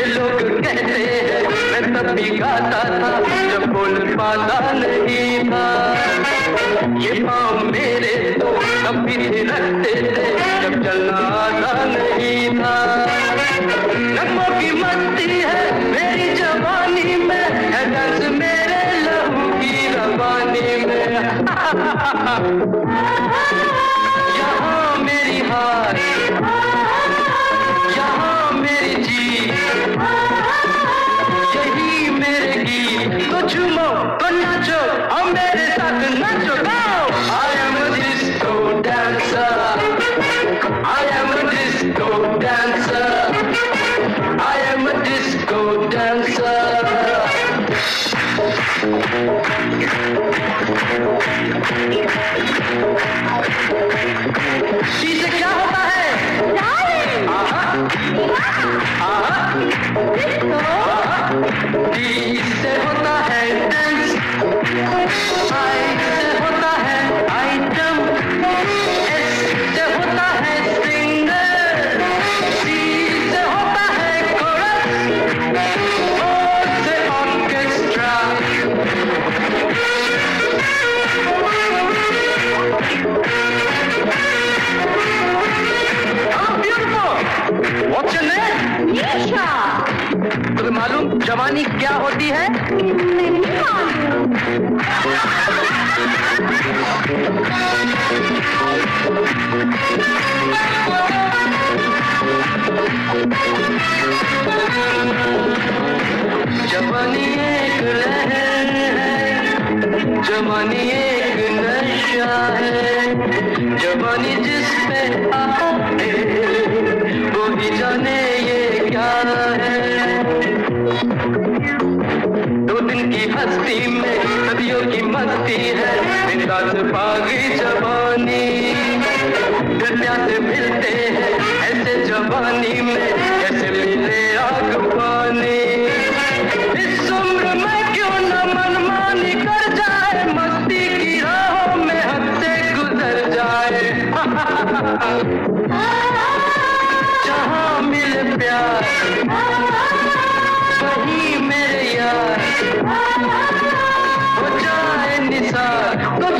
ये लोग कहते हैं। मैं तब भी गाता था जब बोल पाता नहीं था ये पाँव मेरे तो तब भी रखते थे जब चलना आता नहीं था नगमों की मस्ती है मेरी जवानी में है डांस मेरे लहू की रवानी में मालूम क्या होती है? जवानी एक लहर है, जवानी एक नशा है। जवानी जिस पे आए वो ही जाने ये क्या है। की हस्ती में, सदियों की मस्ती है। बिंदास बागी जवानी दिल से मिलते हैं ऐसे जवानी में, कैसे मिले आग पानी इस उम्र में क्यों न मनमानी कर जाए, मस्ती की राहों में हद से गुजर जाए। निसार तो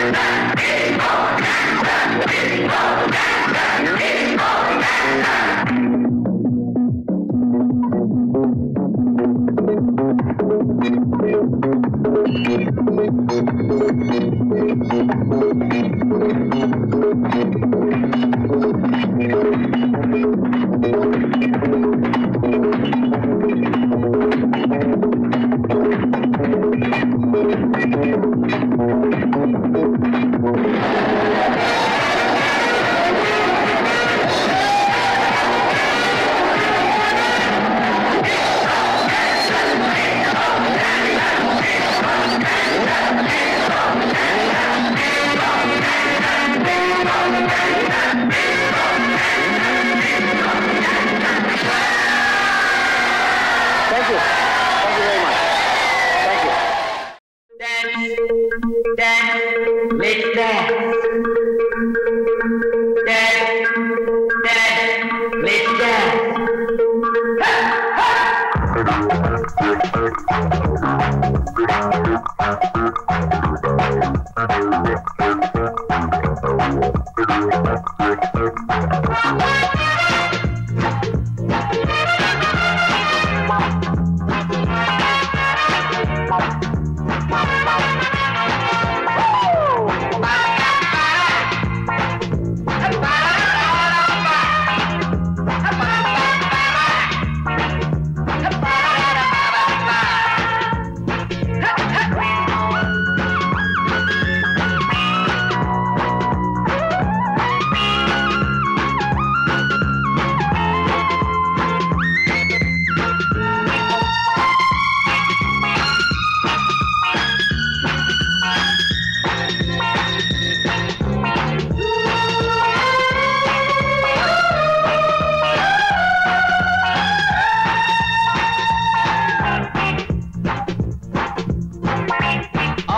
Thank you.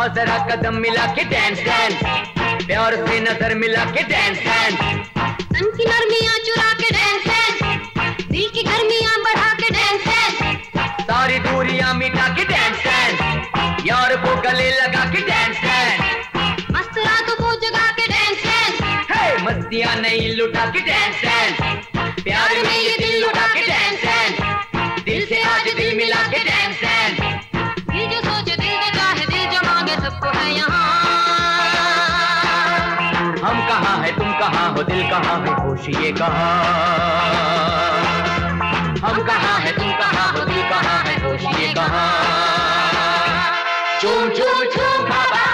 और जरा कदम मिला के डांस डांस प्यार से नज़र मिला के डांस डांस तन की नरमियाँ चुरा के डांस डांस दिल की गर्मियाँ बढ़ा के डांस डांस सारी दूरियाँ मिटा के डांस डांस यार को गले लगा के डांस डांस मस्त रातों को जगा के डांस डांस हे मस्तियाँ नहीं लुटा के डांस डांस दिल कहाँ है होश ये कहाँ? हम कहाँ है तुम कहाँ हो, दिल कहाँ है होश ये कहाँ? झूम झूम बाबा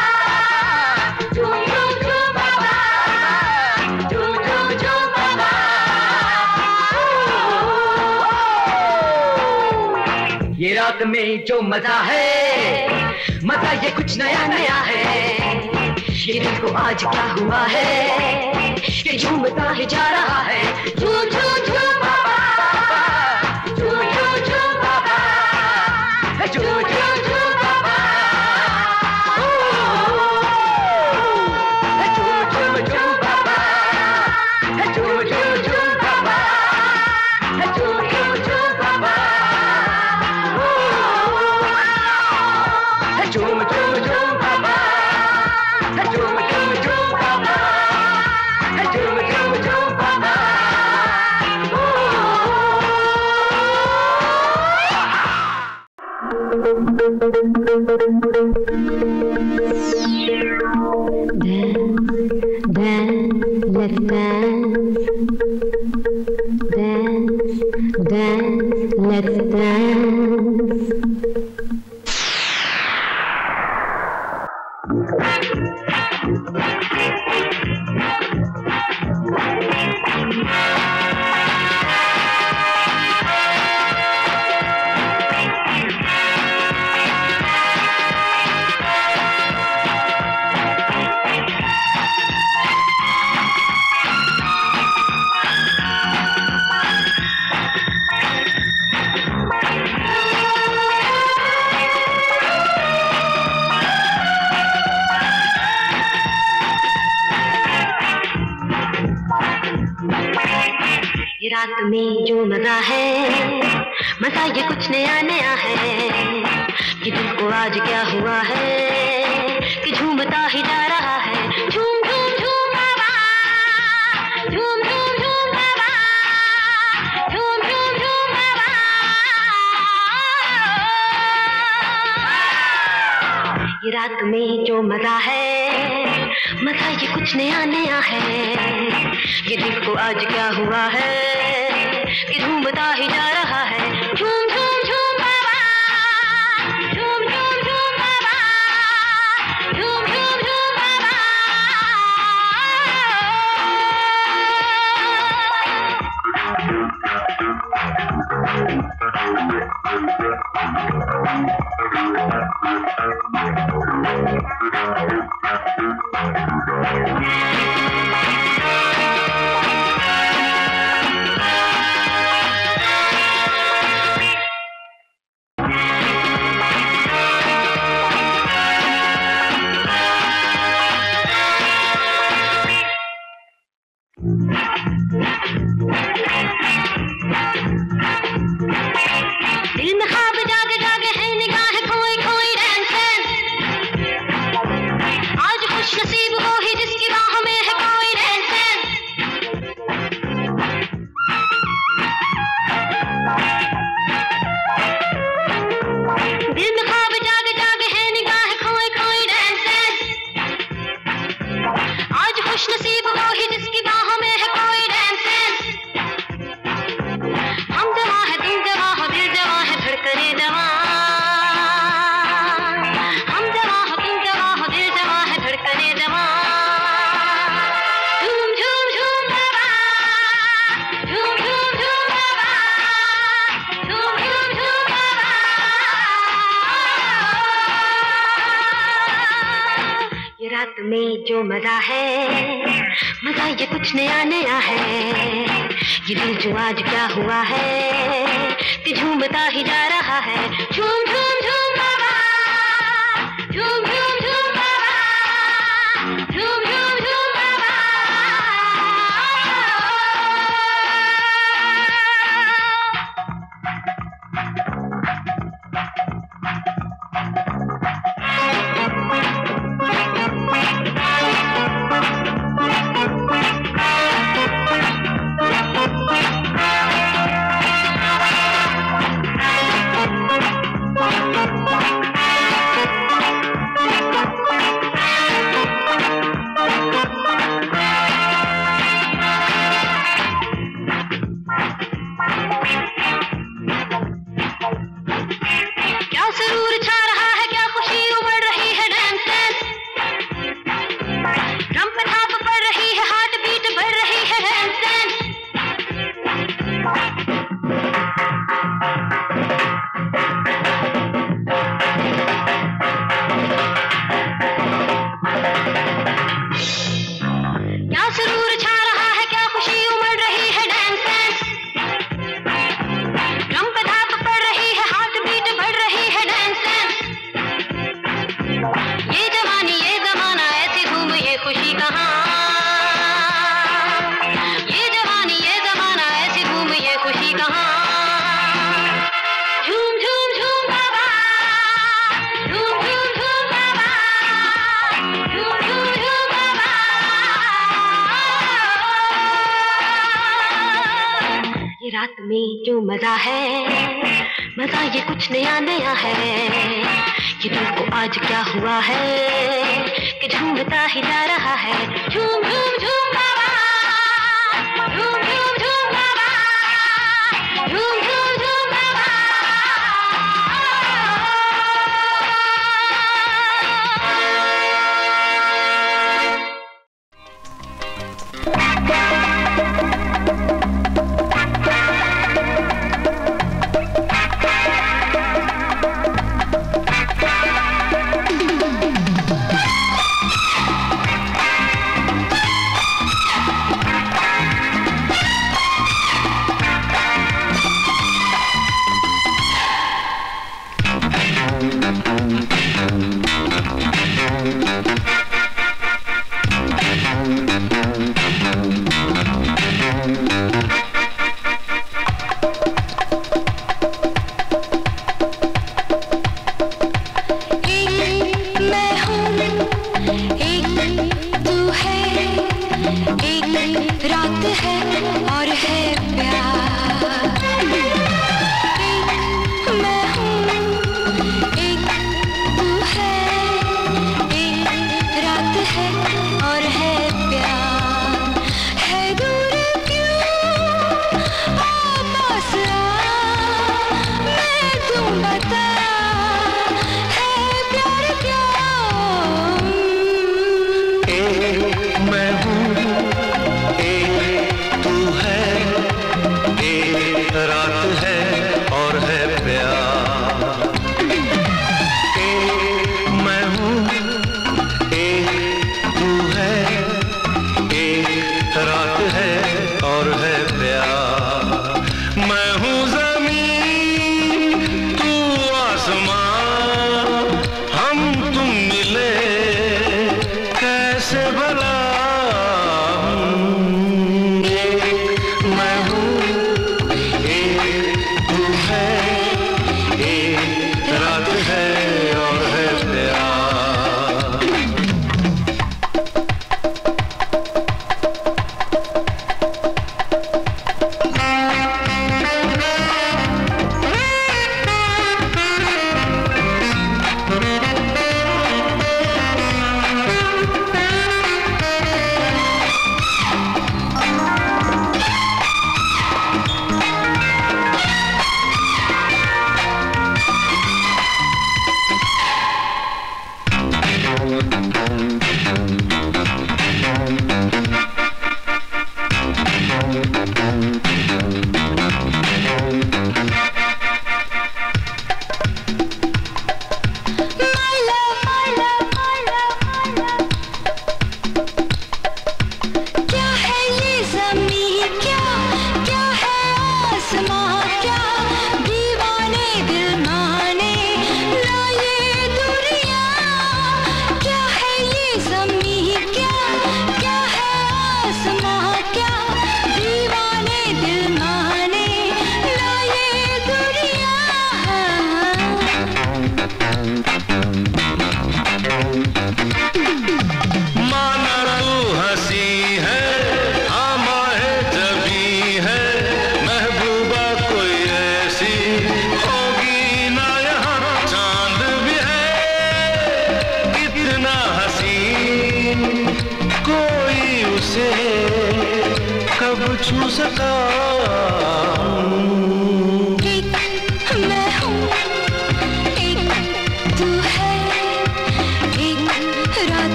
ये रात में जो मज़ा है, मज़ा ये कुछ नया नया है। ये दिल को आज क्या हुआ है? कि झूमता ही जा रहा है। झूम झूम झूम। Thank you. ये रात में जो मज़ा है, मज़ा ये कुछ नया नया है। ये दिल को आज क्या हुआ है कि झूमता ही जा रहा है। झूम झूम झूम बाबा, झूम झूम झूम बाबा, झूम झूम झूम बाबा। Thank you. Thank you. है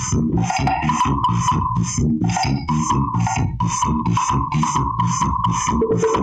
Thank you.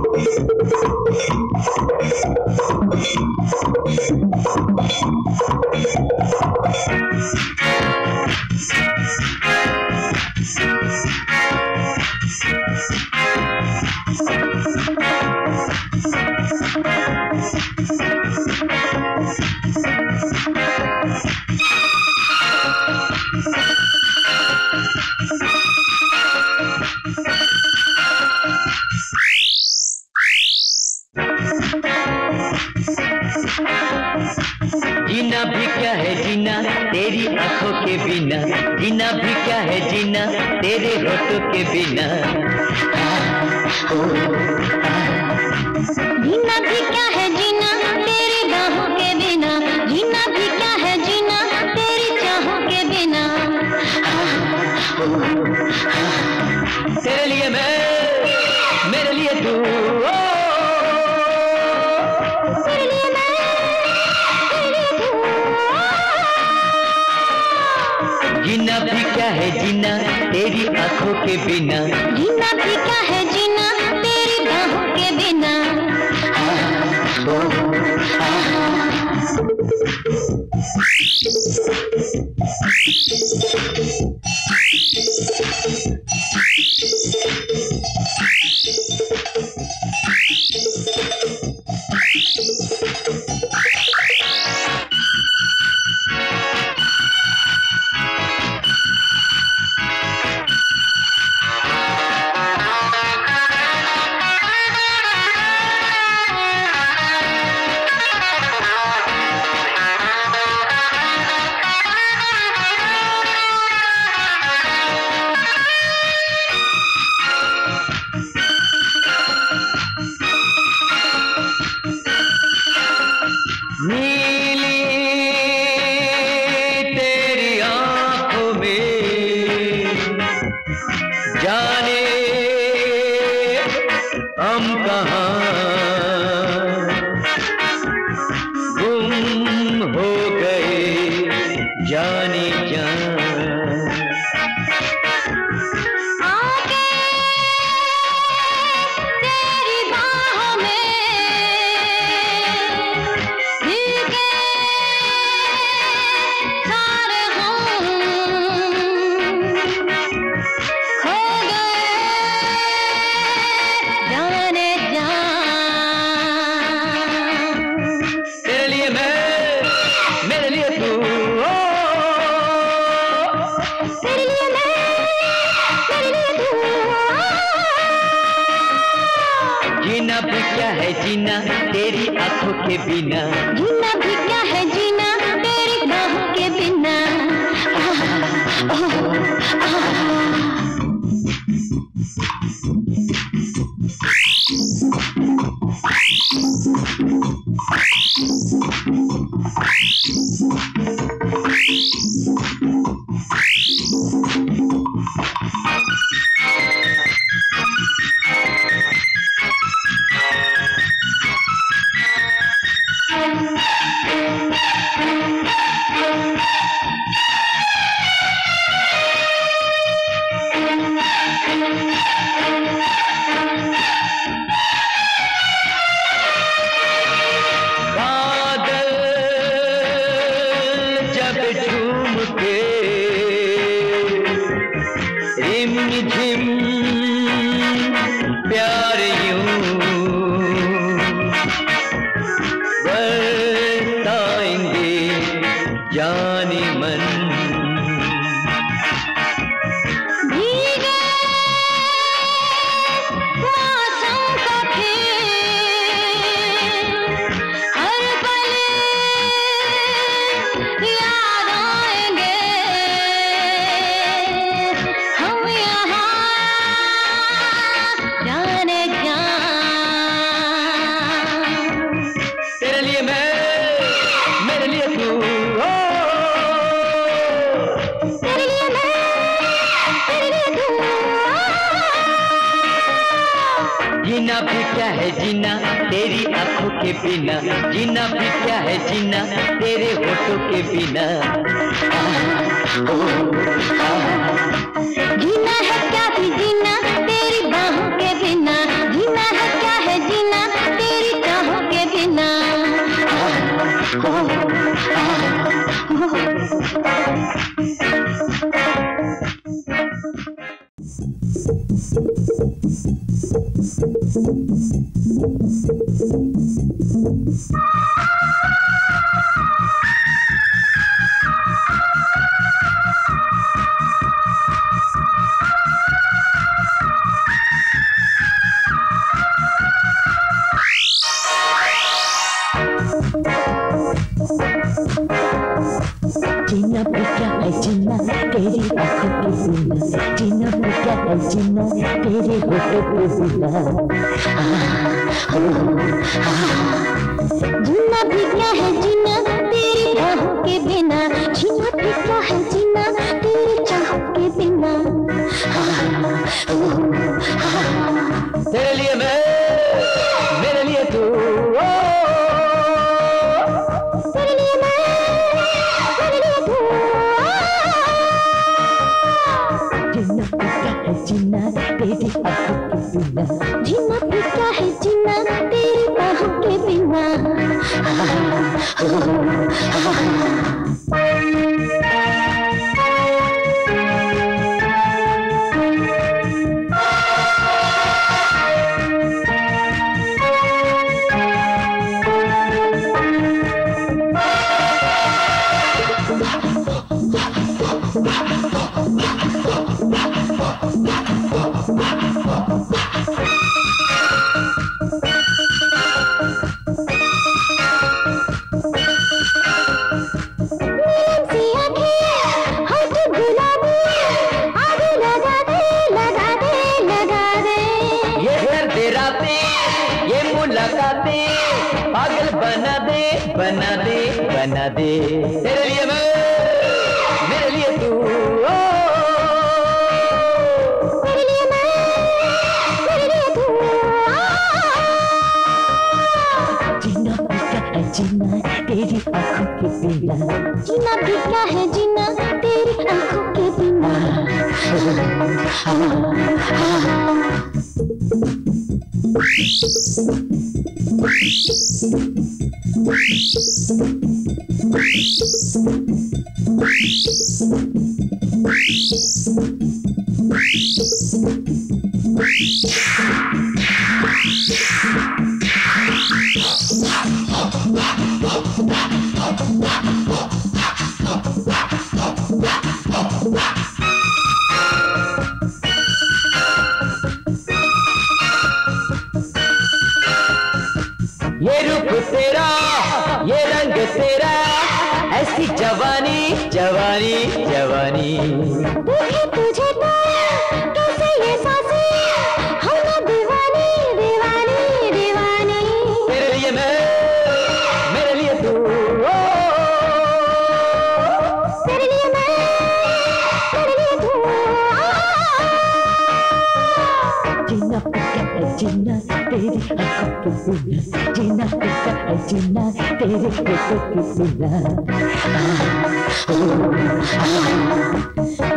किसी जीना किसा जीना तेरे किसे किसी ना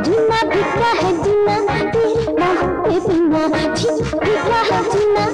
जीना किसा है जीना तेरे नाम पे बिना जीना किसा है जीना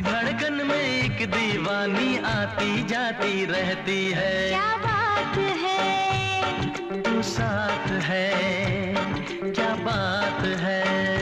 धड़कन में एक दीवानी आती जाती रहती है। क्या बात है? तू साथ है क्या बात है?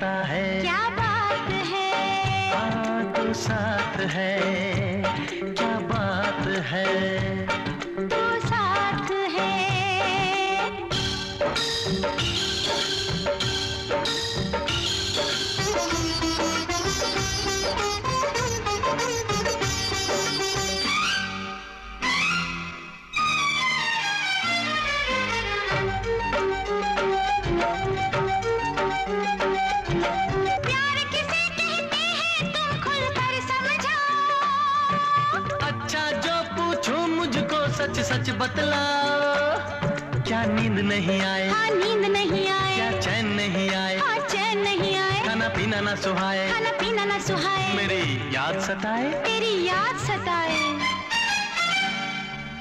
जाता है। क्या बात है? हाँ तो साथ है क्या बात है? सुहाए। खाना पीना ना सुहाए। मेरी याद सताए। तेरी याद सताए।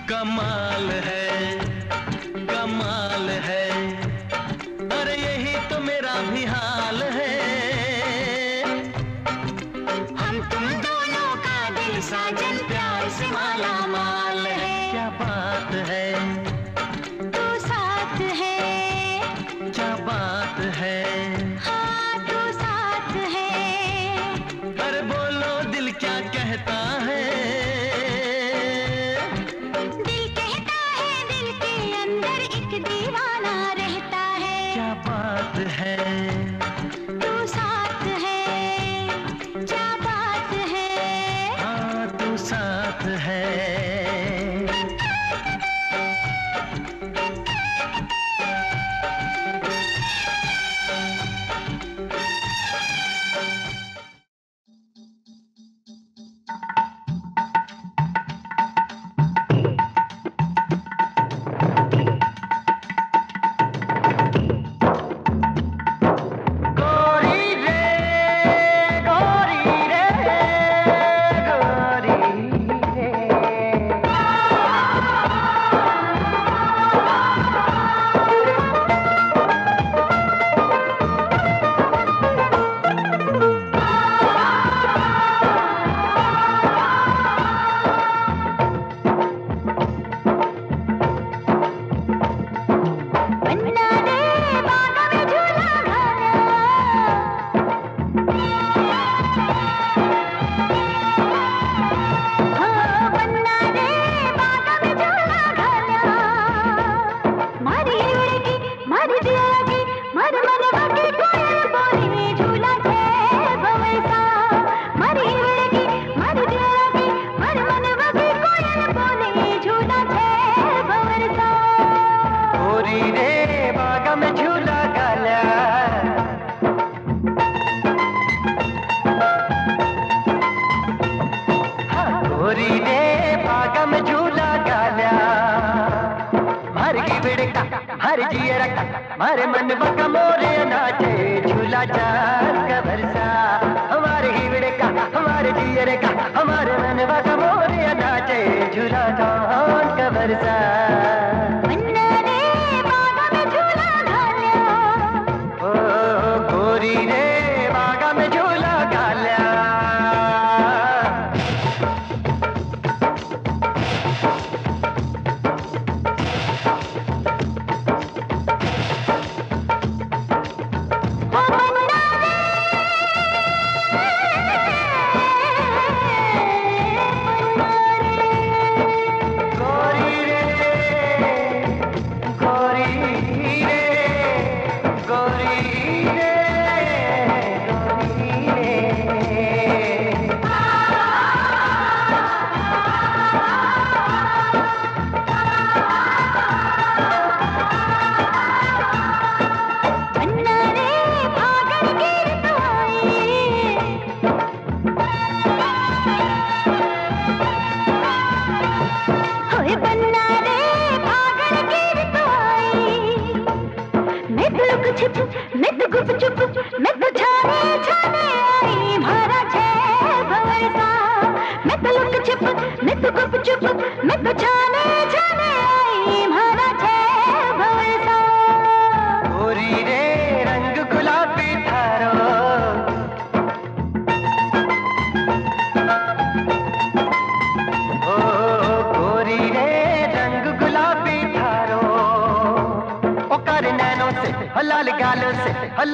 कमाल है कमाल है। अरे यही तो मेरा भी हाल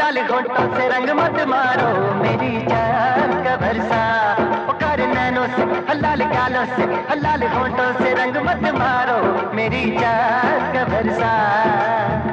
लाल घोटों से रंग मत मारो, मेरी जान का भरसा। कर नैनों से, लाल गालों से, लाल घोटों से रंग मत मारो, मेरी जान का भरसा।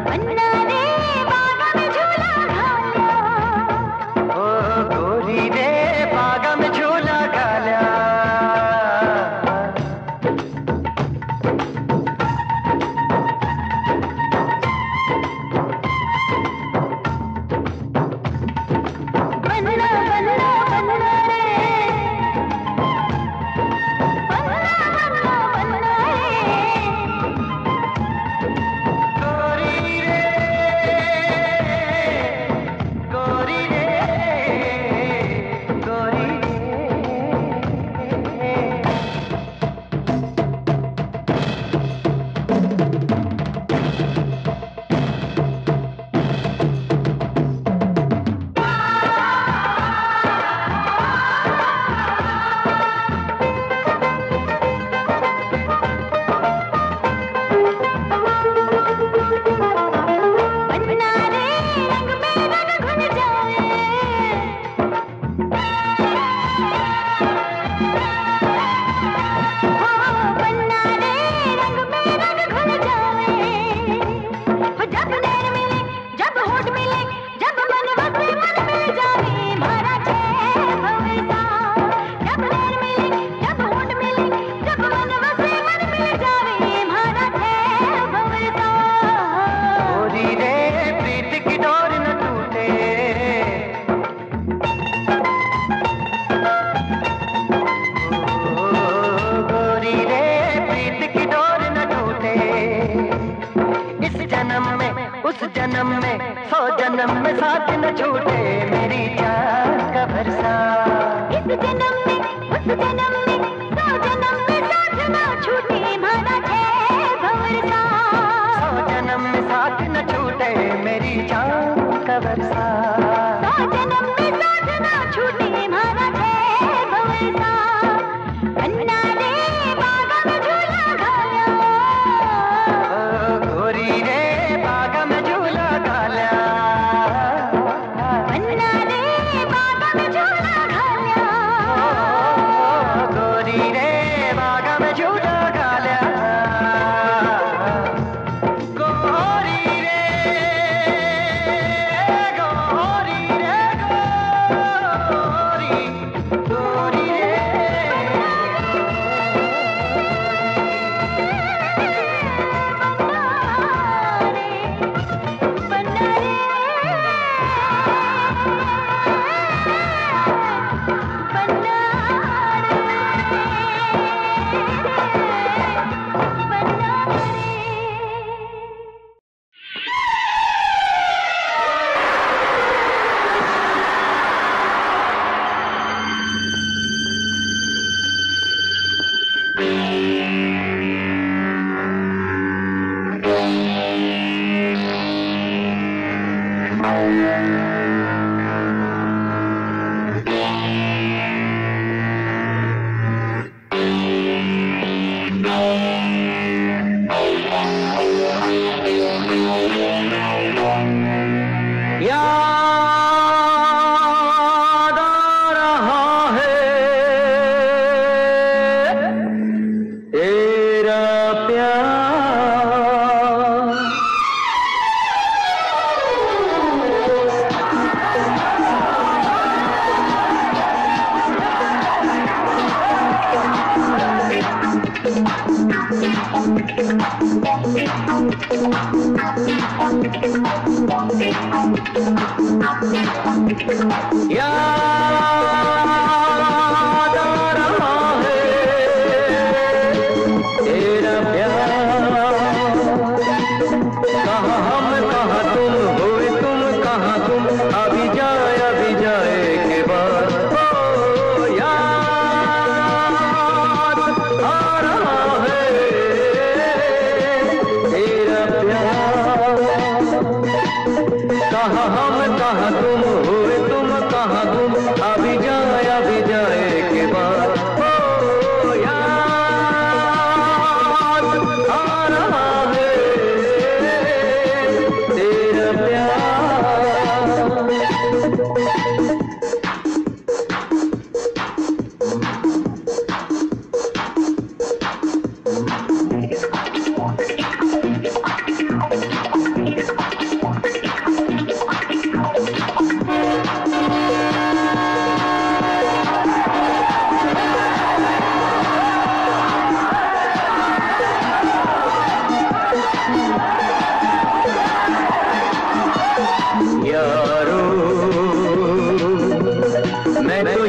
that you done.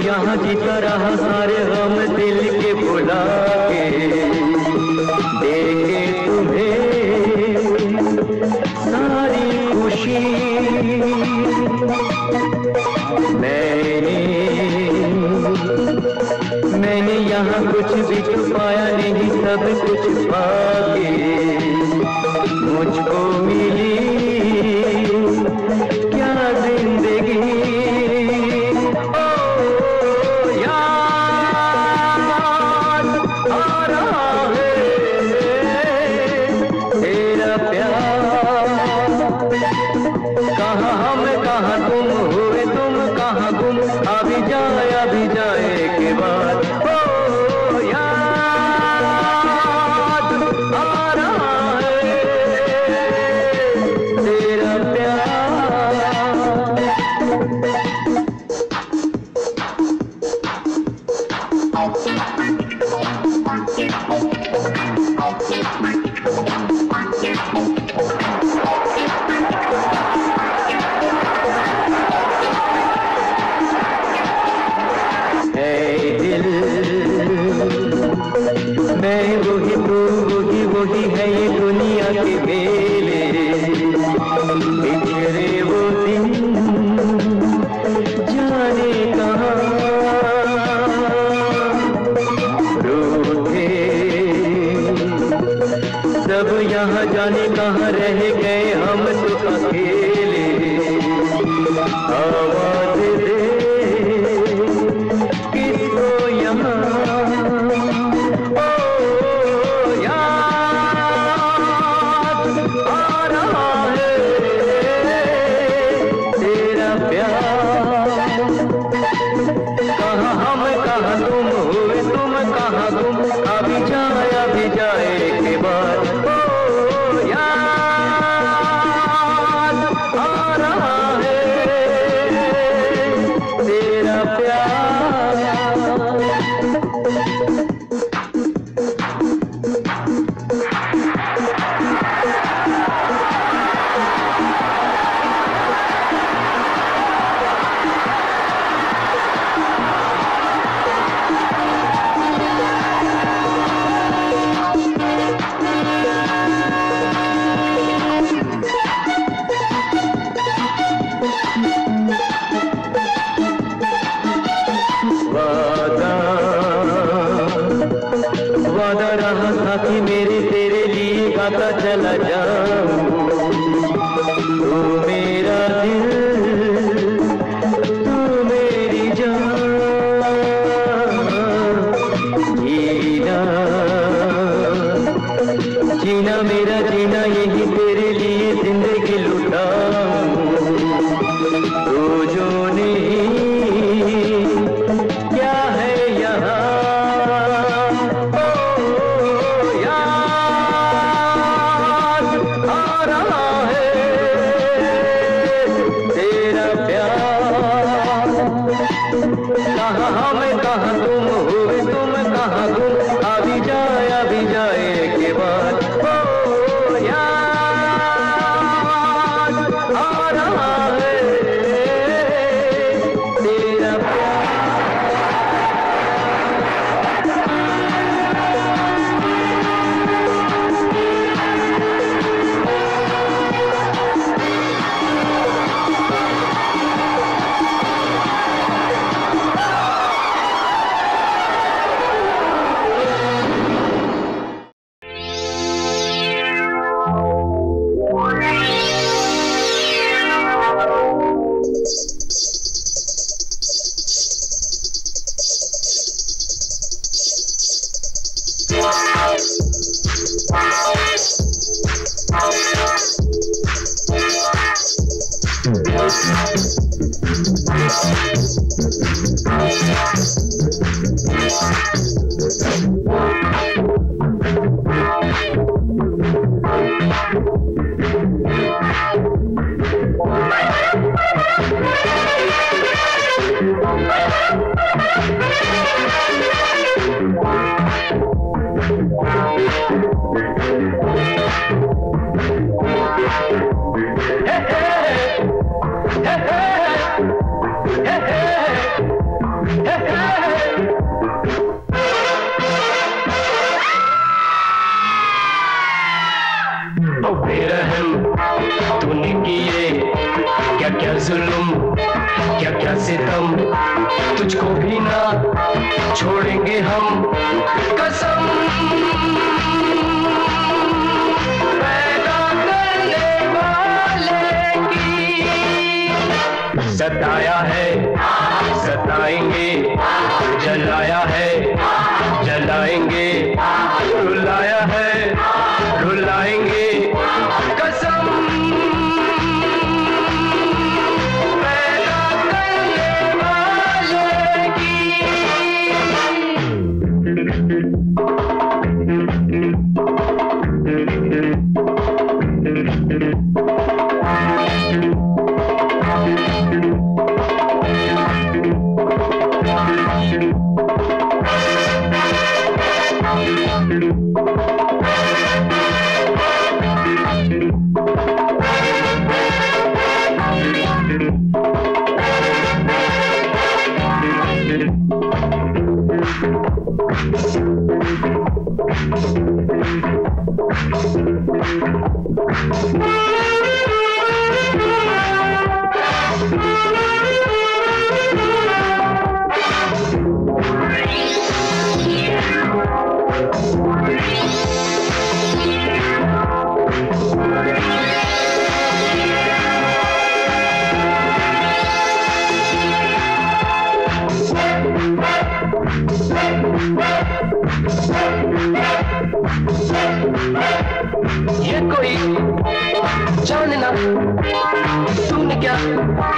यहाँ की तरह सारे हम दिल के बुला के देखे तुम्हें सारी खुशी। मैंने मैंने यहाँ कुछ भी छुपाया नहीं, सब कुछ पाके मुझको मिली।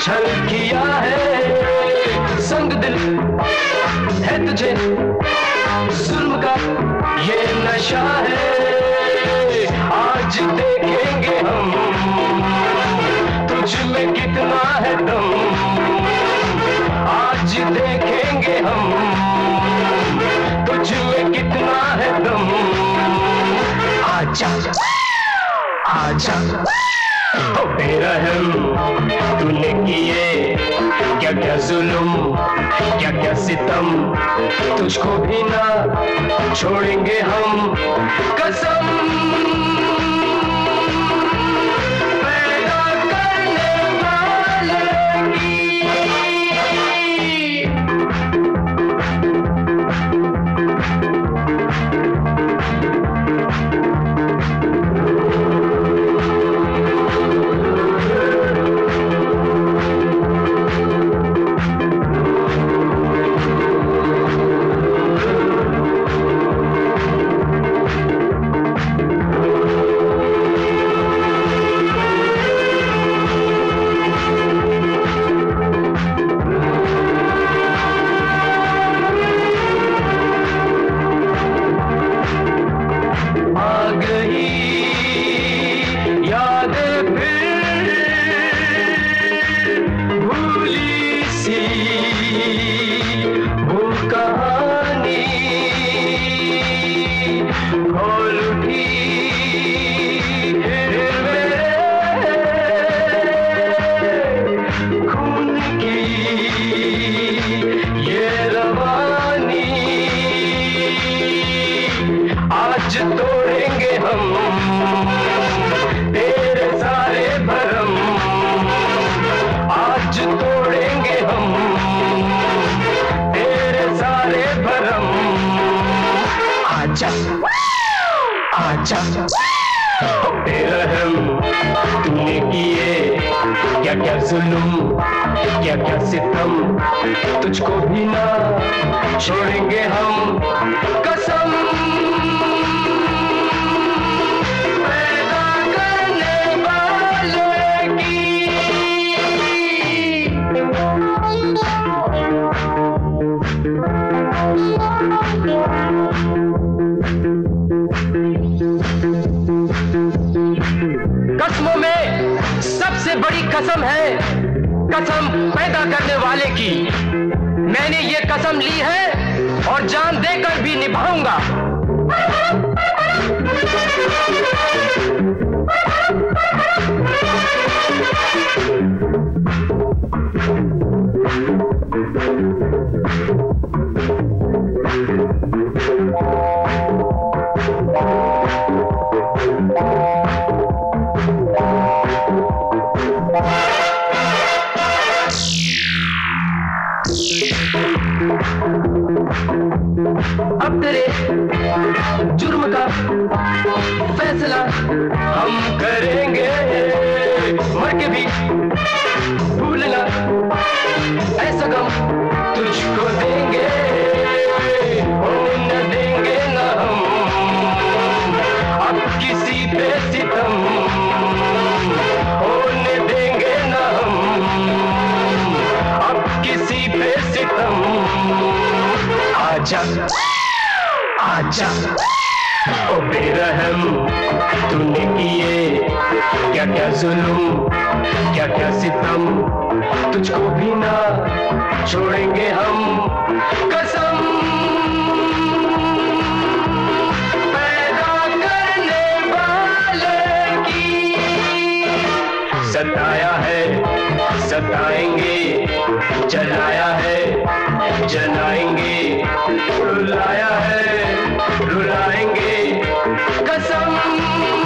छल किया है। संग दिल है तुझे, जुल्म का ये नशा है। आज देखेंगे हम तुझ में कितना है दम। आज देखेंगे हम तुझ में कितना है दम। आजा आजा। बेरहम तूने किए, क्या क्या जुल्म, क्या क्या सितम। तुझको भी ना छोड़ेंगे हम कसम। आज तोड़ेंगे हम। तेरे सारे भरम आज तोड़ेंगे हम। तेरे सारे भरम आजा। आजा। बेरहम तूने किए। क्या क्या जुल्म, क्या क्या सितम, तुझको भी ना छोड़ेंगे हम। कसम कसम पैदा करने वाले की। मैंने ये कसम ली है और जान देकर भी निभाऊँगा। आजा। आजा। ओ बेरहम, तूने किए क्या क्या जुलूम, क्या क्या सितम? तुझको भी ना छोड़ेंगे हम, कसम। पैदा करने वाले की सताया है, सताएँगे, जलाया है। जलाएँगे। रुलाया है रुलाएँगे। कसम।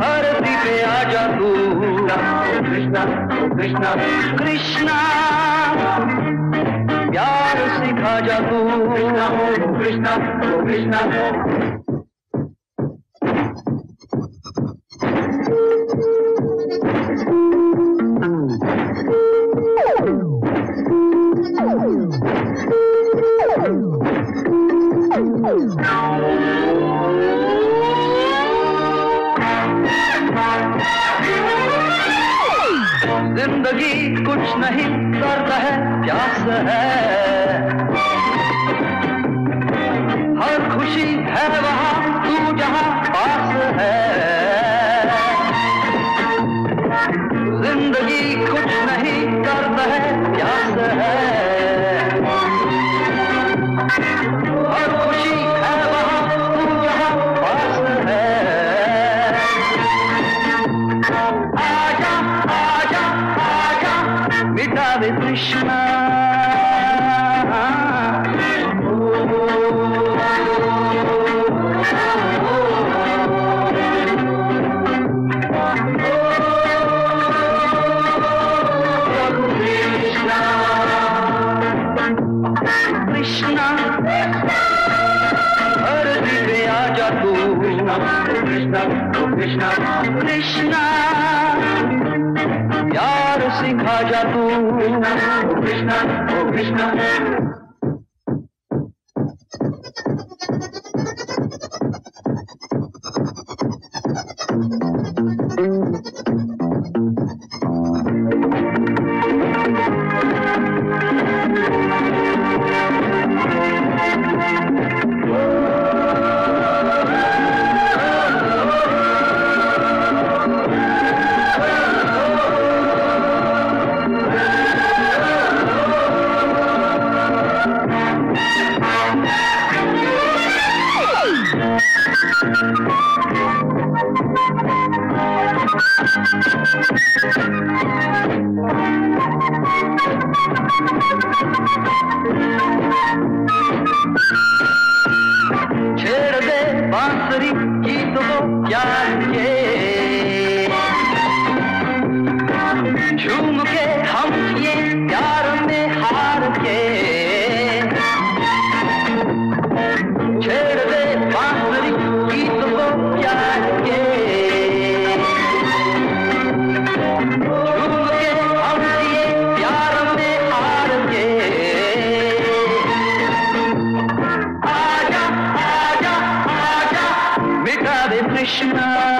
धरती पे आ जा तू। कृष्णा कृष्णा कृष्णा प्यार सिखा जा तू। कृष्णा कृष्णा कृष्णा कुछ नहीं करता है प्यास है। Thank you. Krishna.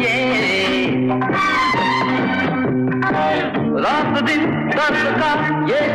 ये रात दिन दर्द का ये